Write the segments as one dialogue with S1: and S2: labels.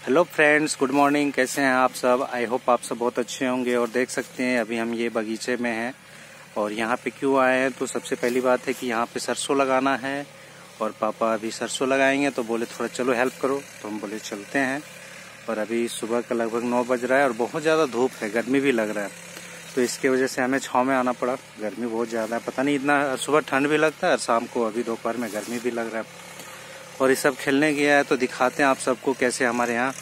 S1: Hello friends good morning कैसे हैं आप सब? आई होप आप सब बहुत अच्छे होंगे और देख सकते हैं, अभी हम ये बगीचे में हैं और यहाँ पे क्यों आए हैं? तो सबसे पहली बात है कि यहाँ पे सरसों लगाना है और पापा अभी सरसों लगाएँगे तो बोले थोड़ा चलो हेल्प करो। तो हम बोले चलते हैं और अभी सुबह का लगभग नौ बज रहा है और बहुत ज़्यादा धूप है, गर्मी भी लग रहा है। तो इसके वजह से हमें छाँव में आना पड़ा। गर्मी बहुत ज़्यादा है। पता नहीं इतना, सुबह ठंड भी लगता है और शाम को अभी दोपहर में गर्मी भी लग रहा है। और ये सब खेलने गया है तो दिखाते हैं आप सबको कैसे हमारे यहाँ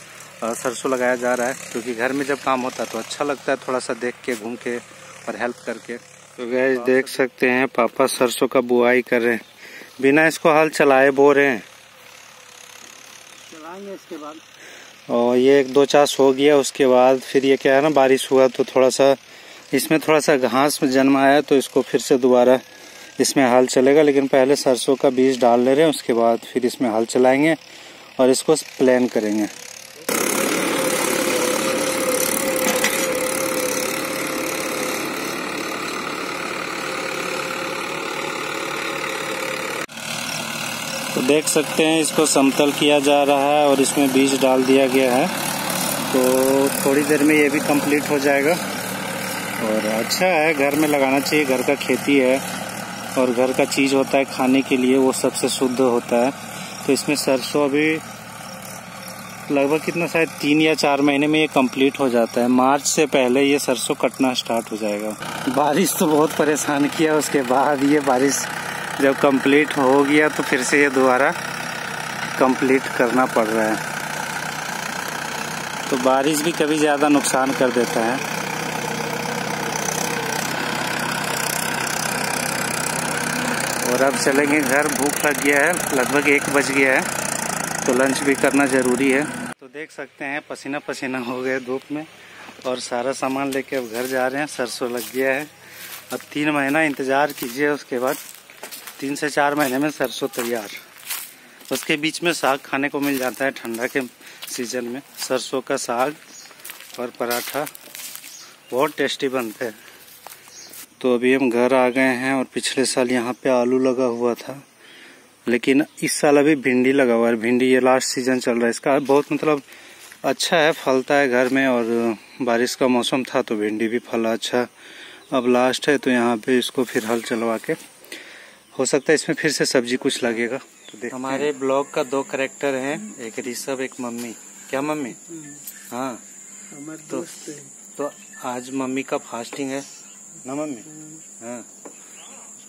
S1: सरसों लगाया जा रहा है। क्योंकि घर में जब काम होता है तो अच्छा लगता है थोड़ा सा देख के घूम के और हेल्प करके। तो गैस देख सकते हैं पापा सरसों का बुआई कर रहे हैं। बिना इसको हाल चलाए बो रहे हैं।
S2: चलाएँगे इसके बाद।
S1: और ये एक दो चास हो गया उसके बाद फिर ये क्या है ना बारिश हुआ तो थोड़ा सा इसमें थोड़ा सा घास जन्मा है तो इसको फिर से दोबारा इसमें हल चलेगा, लेकिन पहले सरसों का बीज डाल ले रहे हैं, उसके बाद फिर इसमें हल चलाएँगे और इसको प्लान करेंगे। तो देख सकते हैं, इसको समतल किया जा रहा है और इसमें बीज डाल दिया गया है। तो थोड़ी देर में ये भी कंप्लीट हो जाएगा। और अच्छा है, घर में लगाना चाहिए, घर का खेती है। और घर का चीज़ होता है खाने के लिए, वो सबसे शुद्ध होता है। तो इसमें सरसों अभी लगभग कितना, शायद तीन या चार महीने में ये कंप्लीट हो जाता है। मार्च से पहले ये सरसों कटना स्टार्ट हो जाएगा। बारिश तो बहुत परेशान किया, उसके बाद ये बारिश जब कंप्लीट हो गया तो फिर से ये दोबारा कंप्लीट करना पड़ रहा है। तो बारिश भी कभी ज़्यादा नुकसान कर देता है। और अब चलेंगे घर। भूख लग गया है, लगभग एक बज गया है तो लंच भी करना ज़रूरी है। तो देख सकते हैं, पसीना पसीना हो गया धूप में, और सारा सामान लेके अब घर जा रहे हैं। सरसों लग गया है। अब तीन महीना इंतज़ार कीजिए, उसके बाद तीन से चार महीने में सरसों तैयार। उसके बीच में साग खाने को मिल जाता है ठंडा के सीज़न में। सरसों का साग और पराठा बहुत टेस्टी बनते हैं। तो अभी हम घर आ गए हैं और पिछले साल यहाँ पे आलू लगा हुआ था। लेकिन इस साल अभी भिंडी लगा हुआ है। भिंडी ये लास्ट सीज़न चल रहा है। इसका बहुत मतलब अच्छा है फलता है घर में और बारिश का मौसम था तो भिंडी भी फला अच्छा। अब लास्ट है तो यहाँ पे इसको फिर हल चलवा के। हो सकता है इसमें फिर से सब्ज़ी कुछ लगेगा। तो देख हमारे ब्लॉग का दो करेक्टर हैं एक ऋषभ एक मम्मी। क्या मम्मी? हम्म। हाँ। तो, तो आज मम्मी का फास्टिंग है। ना मम्मी? हाँ।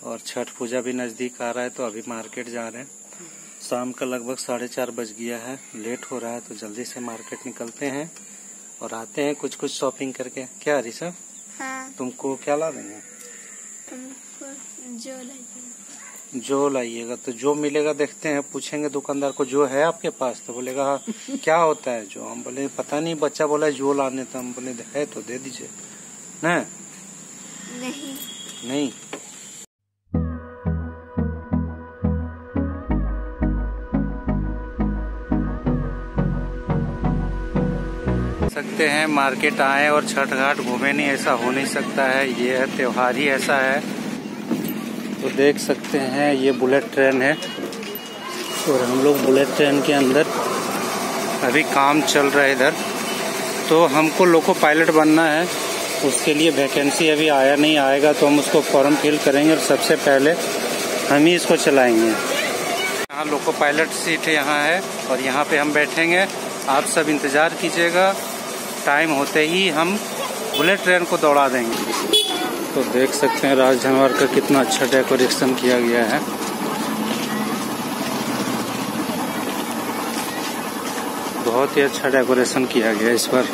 S1: और छठ पूजा भी नज़दीक आ रहा है तो अभी मार्केट जा रहे हैं। शाम का लगभग साढ़े चार बज गया है। लेट हो रहा है तो जल्दी से मार्केट निकलते हैं और आते हैं कुछ कुछ शॉपिंग करके। क्या ऋषभ हाँ। तुमको क्या ला देंगे
S3: जो लाइएगा
S1: जो लाइएगा तो जो मिलेगा देखते हैं। पूछेंगे दुकानदार को जो है आपके पास? तो बोलेगा हाँ क्या होता है जो? हम बोले पता नहीं बच्चा बोला जो लाने तो हम बोले है तो दे दीजिए। ना?
S3: नहीं।
S1: नहीं। सकते हैं मार्केट आए और छठ घाट घूमे, नहीं, ऐसा हो नहीं सकता है। ये है, त्योहार ही ऐसा है। तो देख सकते हैं, ये बुलेट ट्रेन है। और हम लोग बुलेट ट्रेन के अंदर अभी काम चल रहा है इधर। तो हमको लोको पायलट बनना है। उसके लिए वैकेंसी अभी आया नहीं आएगा तो हम उसको फॉर्म फिल करेंगे और सबसे पहले हम ही इसको चलाएँगे। यहाँ लोको पायलट सीट यहाँ है और यहाँ पे हम बैठेंगे। आप सब इंतज़ार कीजिएगा। टाइम होते ही हम बुलेट ट्रेन को दौड़ा देंगे। तो देख सकते हैं राज जानवर का कितना अच्छा डेकोरेशन किया गया है। बहुत ही अच्छा डेकोरेशन किया गया इस बार।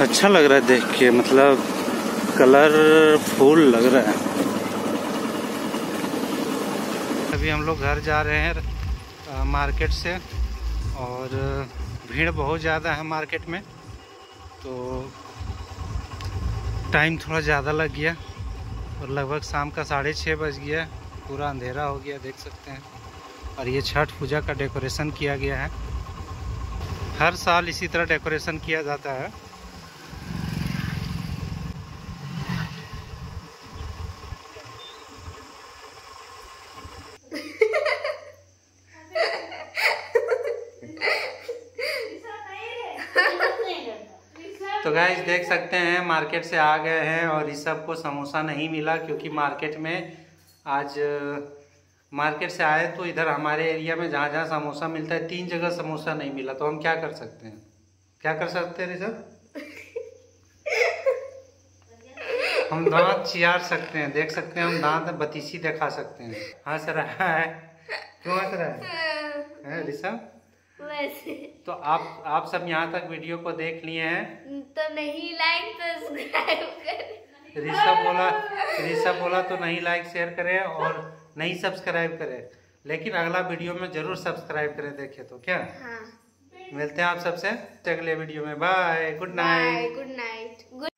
S1: अच्छा लग रहा है देख के मतलब कलर फूल लग रहा है। अभी हम लोग घर जा रहे हैं मार्केट से, और भीड़ बहुत ज़्यादा है मार्केट में तो टाइम थोड़ा ज़्यादा लग गया, और लगभग शाम का साढ़े छः बज गया पूरा अंधेरा हो गया, देख सकते हैं। और ये छठ पूजा का डेकोरेशन किया गया है। हर साल इसी तरह डेकोरेशन किया जाता है। तो गाइस देख सकते हैं मार्केट से आ गए हैं और इस सबको समोसा नहीं मिला क्योंकि मार्केट में आज मार्केट से आए तो इधर हमारे एरिया में जहाँ जहाँ समोसा मिलता है तीन जगह समोसा नहीं मिला। तो हम क्या कर सकते हैं? क्या कर सकते हैं ऋषभ हम दांत चियार सकते हैं। देख सकते हैं हम दांत बतीसी दिखा सकते हैं। हंस रहा है। क्यों हंस रहा है? हैं, ऋषभ
S3: वैसे
S1: तो आप आप सब यहाँ तक वीडियो को देख लिए हैं?
S3: तो नहीं लाइक सब्सक्राइब करें।
S1: ऋषभ बोला ऋषभ बोला तो नहीं लाइक शेयर करें और नहीं सब्सक्राइब करें। लेकिन अगला वीडियो में ज़रूर सब्सक्राइब करें देखे तो क्या?
S3: हाँ।
S1: मिलते हैं आप सबसे अगले वीडियो में। Bye good night
S3: good night good